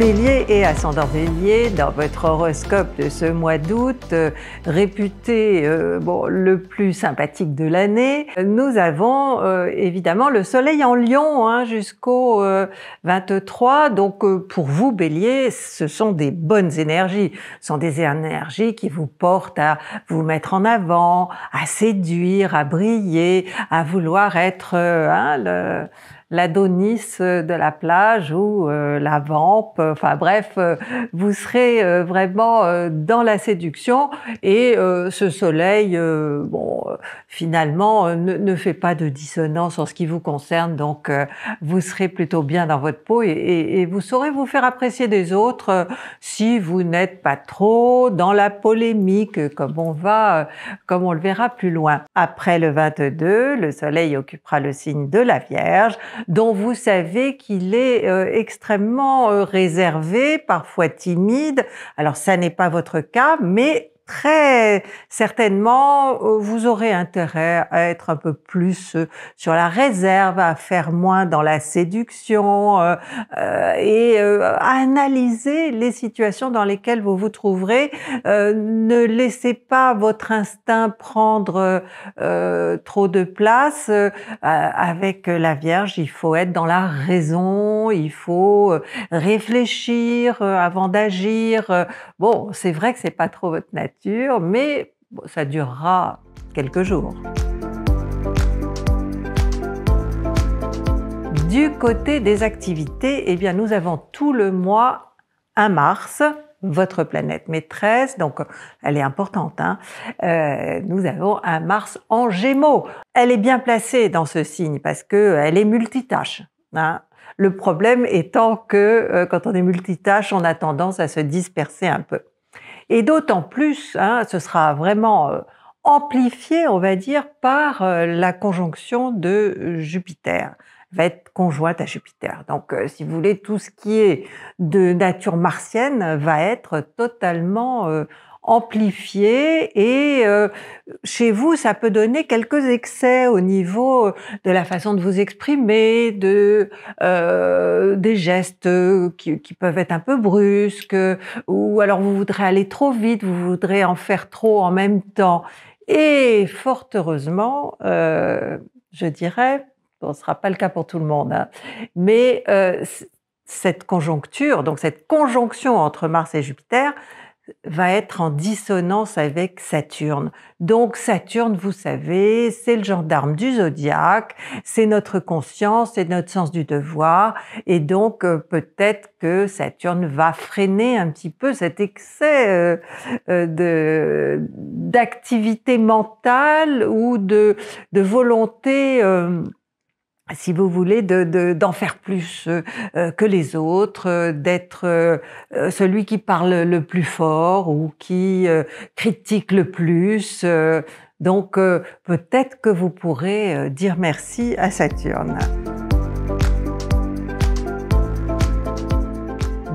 Bélier et ascendant Bélier, dans votre horoscope de ce mois d'août, euh, réputé euh, le plus sympathique de l'année, nous avons euh, évidemment le Soleil en Lion hein, jusqu'au 23. Donc pour vous Bélier, ce sont des bonnes énergies, ce sont des énergies qui vous portent à vous mettre en avant, à séduire, à briller, à vouloir être hein, le l'Adonis euh, de la plage ou euh, la vampe. Enfin bref, euh, vous serez vraiment dans la séduction et ce soleil, bon, finalement, ne, fait pas de dissonance en ce qui vous concerne. Donc, vous serez plutôt bien dans votre peau et, et, vous saurez vous faire apprécier des autres si vous n'êtes pas trop dans la polémique, comme on va, comme on le verra plus loin. Après le 22, le soleil occupera le signe de la Vierge dont vous savez qu'il est euh, extrêmement euh, réservé, parfois timide. Alors ça n'est pas votre cas, mais très certainement, euh, vous aurez intérêt à être un peu plus euh, sur la réserve, à faire moins dans la séduction euh, et à analyser les situations dans lesquelles vous vous trouverez. ne laissez pas votre instinct prendre trop de place. avec la Vierge, il faut être dans la raison, il faut réfléchir avant d'agir. Bon, c'est vrai que c'est pas trop votre mais ça durera quelques jours. Du côté des activités, eh bien, nous avons tout le mois un Mars, votre planète maîtresse, donc elle est importante. Hein. Euh, nous avons un Mars en Gémeaux. Elle est bien placée dans ce signe parce que elle est multitâche. Hein. Le problème étant que euh, quand on est multitâche, on a tendance à se disperser un peu. Et d'autant plus, hein, ce sera vraiment euh, amplifié, on va dire, par euh, la conjonction de Jupiter va être conjointe à Jupiter. Donc, euh, si vous voulez, tout ce qui est de nature martienne va être totalement amplifié et euh, chez vous, ça peut donner quelques excès au niveau euh, de la façon de vous exprimer, de euh, des gestes qui, peuvent être un peu brusques, ou alors vous voudrez aller trop vite, vous voudrez en faire trop en même temps. Et fort heureusement, je dirais, bon, ce sera pas le cas pour tout le monde, hein, mais cette conjoncture, donc cette conjonction entre Mars et Jupiter, va être en dissonance avec Saturne. Donc Saturne, vous savez, c'est le gendarme du zodiaque, c'est notre conscience, c'est notre sens du devoir, et donc euh, peut-être que Saturne va freiner un petit peu cet excès euh, euh, d'activité mentale ou de, de volonté si vous voulez, d'en de, faire plus euh, euh, que les autres, euh, d'être celui qui parle le plus fort ou qui critique le plus. donc peut-être que vous pourrez dire merci à Saturne.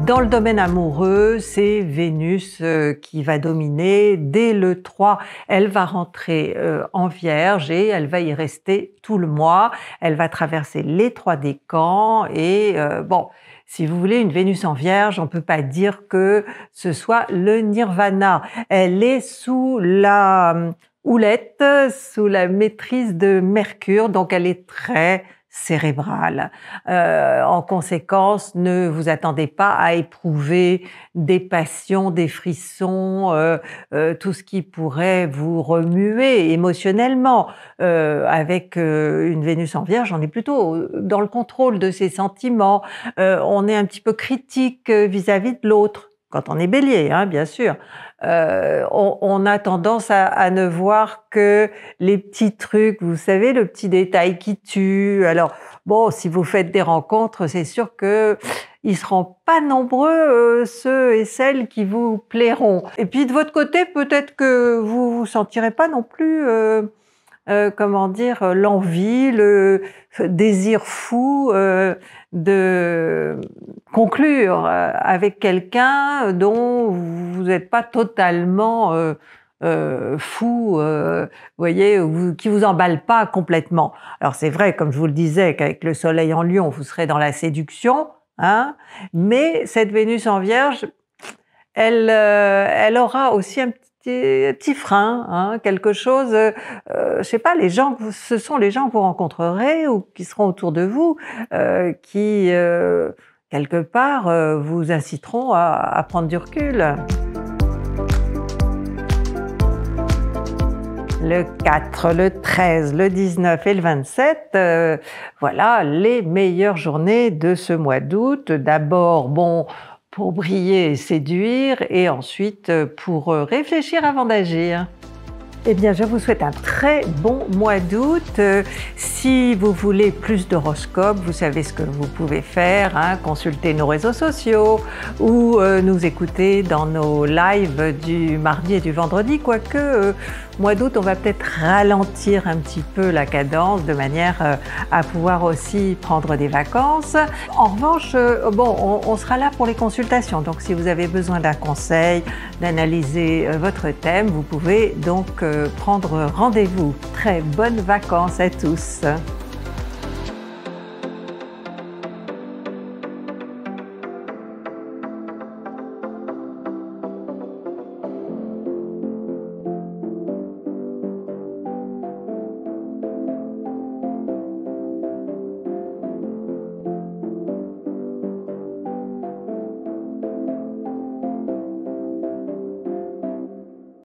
Dans le domaine amoureux, c'est Vénus euh, qui va dominer. Dès le 3, elle va rentrer euh, en Vierge et elle va y rester tout le mois. Elle va traverser les trois décans et euh, bon, si vous voulez, une Vénus en Vierge, on peut pas dire que ce soit le nirvana. Elle est sous la houlette, sous la maîtrise de Mercure, donc elle est très cérébrale. Euh, en conséquence, ne vous attendez pas à éprouver des passions, des frissons, euh, euh, tout ce qui pourrait vous remuer émotionnellement. avec une Vénus en Vierge, on est plutôt dans le contrôle de ses sentiments. on est un petit peu critique vis-à-vis de l'autre quand on est bélier, hein, bien sûr, euh, on, a tendance à, ne voir que les petits trucs, vous savez, le petit détail qui tue. Alors, bon, si vous faites des rencontres, c'est sûr que ils seront pas nombreux euh, ceux et celles qui vous plairont. Et puis de votre côté, peut-être que vous vous sentirez pas non plus euh, euh, comment dire, euh, l'envie, le désir fou euh, de conclure avec quelqu'un dont vous n'êtes pas totalement fou, vous voyez, qui vous emballe pas complètement. Alors c'est vrai, comme je vous le disais, qu'avec le Soleil en Lion, vous serez dans la séduction, Hein Mais cette Vénus en Vierge, elle, euh, elle aura aussi un petit, frein, hein, quelque chose. Euh, je sais pas, les gens, ce sont les gens que vous rencontrerez ou qui seront autour de vous, euh, qui euh, quelque part euh, vous inciteront à, prendre du recul. le 4, le 13, le 19 et le 27, euh, voilà les meilleures journées de ce mois d'août. D'abord, bon, pour briller et séduire, et ensuite pour réfléchir avant d'agir. Eh bien, je vous souhaite un très bon mois d'août. Euh, si vous voulez plus d'horoscopes, vous savez ce que vous pouvez faire, hein, consulter nos réseaux sociaux ou euh, nous écouter dans nos lives du mardi et du vendredi, quoique euh, mois d'août, on va peut-être ralentir un petit peu la cadence de manière à pouvoir aussi prendre des vacances. En revanche, bon, on, sera là pour les consultations. Donc, si vous avez besoin d'un conseil, d'analyser votre thème, vous pouvez donc prendre rendez-vous. Très bonnes vacances à tous.